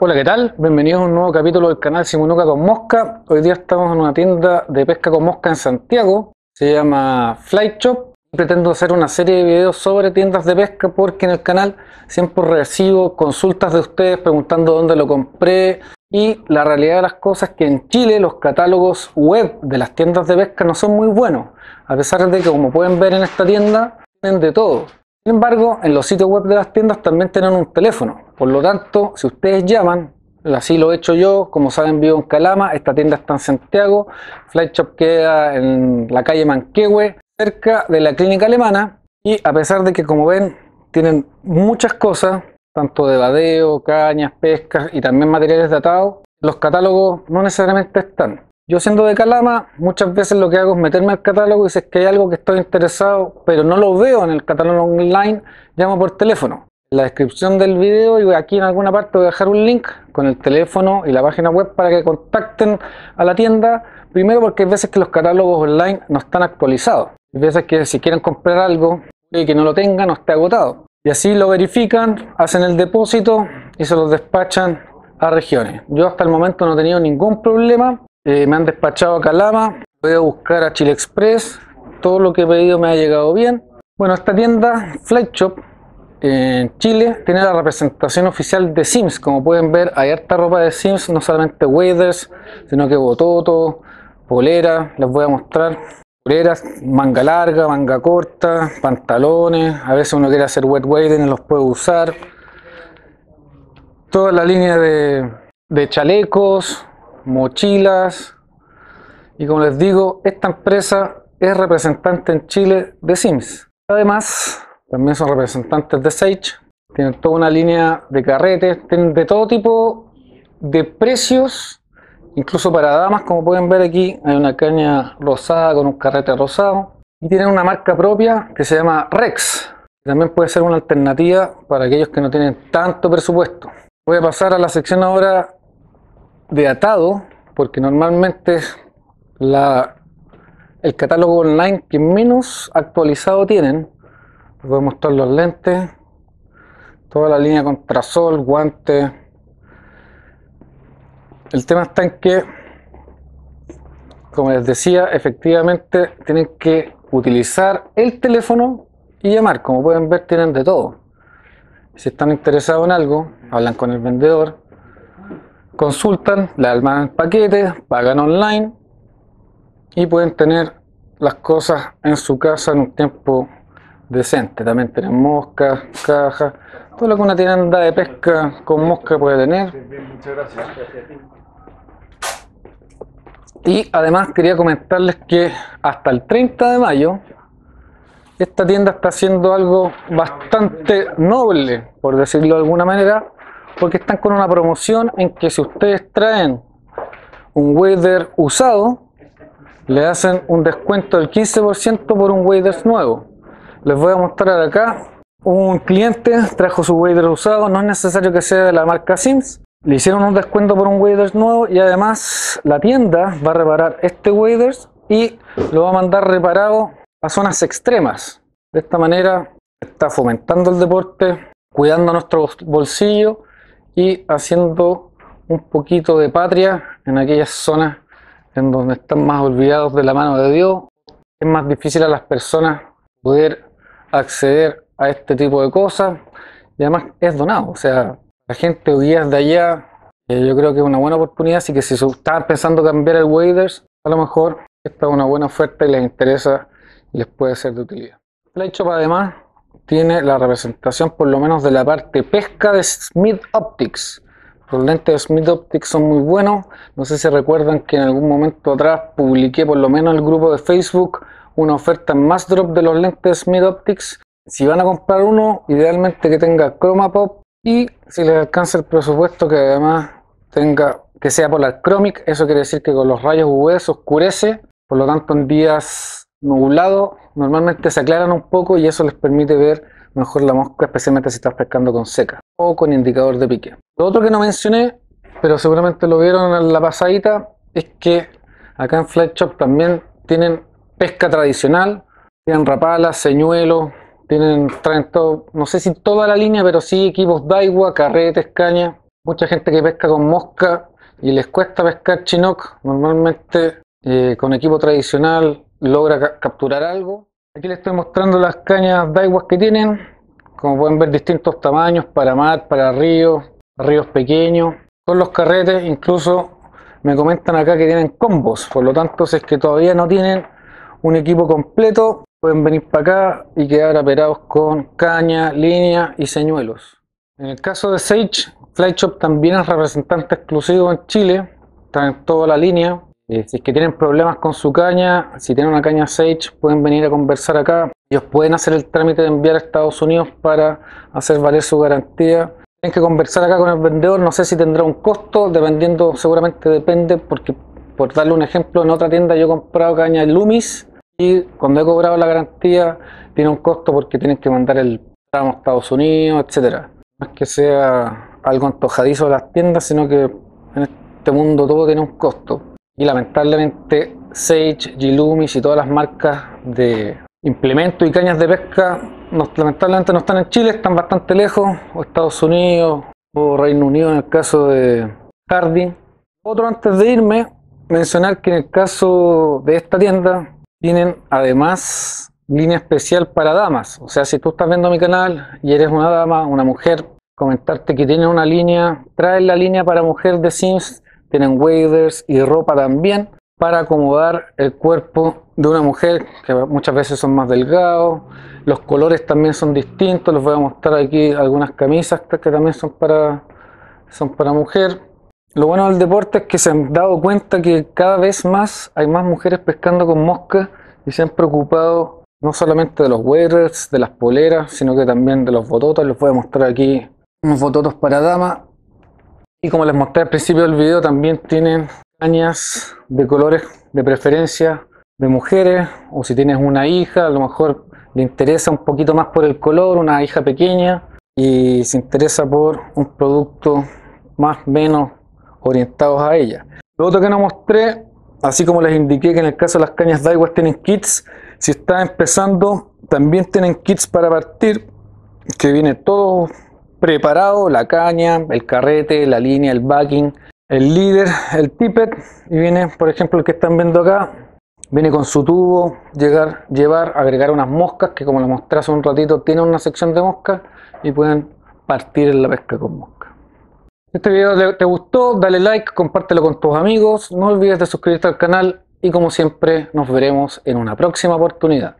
Hola, ¿qué tal? Bienvenidos a un nuevo capítulo del canal Simonuca con Mosca. Hoy día estamos en una tienda de pesca con mosca en Santiago. Se llama Fly Shop. Pretendo hacer una serie de videos sobre tiendas de pesca porque en el canal siempre recibo consultas de ustedes preguntando dónde lo compré. Y la realidad de las cosas es que en Chile los catálogos web de las tiendas de pesca no son muy buenos. A pesar de que como pueden ver en esta tienda, tienen de todo. Sin embargo, en los sitios web de las tiendas también tienen un teléfono. Por lo tanto, si ustedes llaman, así lo he hecho yo, como saben vivo en Calama, esta tienda está en Santiago, Flight Shop queda en la calle Manquehue, cerca de la clínica alemana, y a pesar de que como ven tienen muchas cosas, tanto de badeo, cañas, pescas y también materiales datados, los catálogos no necesariamente están. Yo siendo de Calama, muchas veces lo que hago es meterme al catálogo y si es que hay algo que estoy interesado, pero no lo veo en el catálogo online, llamo por teléfono. En la descripción del video y aquí en alguna parte voy a dejar un link con el teléfono y la página web para que contacten a la tienda. Primero porque hay veces que los catálogos online no están actualizados. Hay veces que si quieren comprar algo y que no lo tengan no esté agotado. Y así lo verifican, hacen el depósito y se los despachan a regiones. Yo hasta el momento no he tenido ningún problema eh, me han despachado a Calama, voy a buscar a Chile Express, todo lo que he pedido me ha llegado bien. Bueno, esta tienda, Flight Shop, en Chile, tiene la representación oficial de Sims. Como pueden ver, hay harta ropa de Sims, no solamente waders, sino que bototo, polera, les voy a mostrar. Poleras, manga larga, manga corta, pantalones, a veces uno quiere hacer wet wading los puede usar. Toda la línea de chalecos, mochilas. Y como les digo, esta empresa es representante en Chile de Sims. Además, también son representantes de Sage. Tienen toda una línea de carretes, tienen de todo tipo de precios, incluso para damas, como pueden ver aquí, hay una caña rosada con un carrete rosado. Y tienen una marca propia que se llama Rex. También puede ser una alternativa para aquellos que no tienen tanto presupuesto. Voy a pasar a la sección ahora de atado, porque normalmente la, el catálogo online que menos actualizado tienen, les voy a mostrar los lentes, toda la línea contrasol, guantes. El tema está en que, como les decía, efectivamente tienen que utilizar el teléfono y llamar. Como pueden ver, tienen de todo. Si están interesados en algo, hablan con el vendedor, consultan, le arman el paquete, pagan online y pueden tener las cosas en su casa en un tiempo decente. También tienen moscas, cajas, todo lo que una tienda de pesca con mosca puede tener. Y además quería comentarles que hasta el 30 de mayo esta tienda está haciendo algo bastante noble, por decirlo de alguna manera, porque están con una promoción en que si ustedes traen un wader usado, le hacen un descuento del 15% por un wader nuevo. Les voy a mostrar acá. Un cliente trajo su wader usado, no es necesario que sea de la marca Sims. Le hicieron un descuento por un wader nuevo y además la tienda va a reparar este wader y lo va a mandar reparado a zonas extremas. De esta manera está fomentando el deporte, cuidando nuestro bolsillo y haciendo un poquito de patria en aquellas zonas en donde están más olvidados de la mano de Dios. Es más difícil a las personas poder acceder a este tipo de cosas y además es donado. O sea, la gente hoy de allá, eh, yo creo que es una buena oportunidad. Así que si estaban pensando cambiar el waders, a lo mejor esta es una buena oferta y les interesa y les puede ser de utilidad. Shop además tiene la representación por lo menos de la parte pesca de Smith Optics. Los lentes de Smith Optics son muy buenos. No sé si recuerdan que en algún momento atrás publiqué por lo menos en el grupo de Facebook una oferta en más drop de los lentes de Smith Optics. Si van a comprar uno, idealmente que tenga Chroma Pop y si les alcanza el presupuesto que además tenga que sea polar chromic, eso quiere decir que con los rayos UV se oscurece, por lo tanto en días nublados normalmente se aclaran un poco y eso les permite ver mejor la mosca, especialmente si estás pescando con seca o con indicador de pique. Lo otro que no mencioné, pero seguramente lo vieron en la pasadita, es que acá en Flight Shop también tienen pesca tradicional, tienen rapalas, señuelos, tienen, traen todo, no sé si toda la línea, pero sí equipos Daiwa, carretes, caña. mucha gente que pesca con mosca y les cuesta pescar chinook, normalmente eh, con equipo tradicional logra capturar algo. Aquí les estoy mostrando las cañas Daiwas que tienen, como pueden ver distintos tamaños para mar, para ríos, ríos pequeños. Con los carretes incluso me comentan acá que tienen combos, por lo tanto si es que todavía no tienen un equipo completo, pueden venir para acá y quedar aperados con caña, línea y señuelos. En el caso de Sage, Flyshop también es representante exclusivo en Chile, está en toda la línea. Eh, si es que tienen problemas con su caña, si tienen una caña Sage, pueden venir a conversar acá. Ellos pueden hacer el trámite de enviar a Estados Unidos para hacer valer su garantía. Tienen que conversar acá con el vendedor, no sé si tendrá un costo, dependiendo, seguramente depende, porque por darle un ejemplo, en otra tienda yo he comprado caña Lumis y cuando he cobrado la garantía tiene un costo porque tienen que mandar el tramo a Estados Unidos, etcétera. No es que sea algo antojadizo de las tiendas, sino que en este mundo todo tiene un costo. Y lamentablemente Sage, G-Lumis y todas las marcas de implementos y cañas de pesca lamentablemente no están en Chile, están bastante lejos, o Estados Unidos o Reino Unido en el caso de Harding. Otro antes de irme, mencionar que en el caso de esta tienda tienen además línea especial para damas. O sea, si tú estás viendo mi canal y eres una dama, una mujer, comentarte que tienen una línea, traen la línea para mujer de Sims, tienen waders y ropa también para acomodar el cuerpo de una mujer que muchas veces son más delgados. Los colores también son distintos. Les voy a mostrar aquí algunas camisas que también son para, son para mujer. Lo bueno del deporte es que se han dado cuenta que cada vez más hay más mujeres pescando con mosca y se han preocupado no solamente de los waders, de las poleras, sino que también de los bototos. Les voy a mostrar aquí unos bototos para dama. Y como les mostré al principio del video, también tienen cañas de colores de preferencia de mujeres. O si tienes una hija, a lo mejor le interesa un poquito más por el color, una hija pequeña. Y se interesa por un producto más o menos orientados a ella. Lo otro que no mostré, así como les indiqué que en el caso de las cañas Daiwa tienen kits, si está empezando también tienen kits para partir, que viene todo preparado, la caña, el carrete, la línea, el backing, el líder, el tippet, y viene, por ejemplo, el que están viendo acá, viene con su tubo, llegar, llevar, agregar unas moscas, que como les mostré hace un ratito, tiene una sección de moscas, y pueden partir en la pesca con moscas. Este video te gustó, dale like, compártelo con tus amigos, no olvides de suscribirte al canal y como siempre nos veremos en una próxima oportunidad.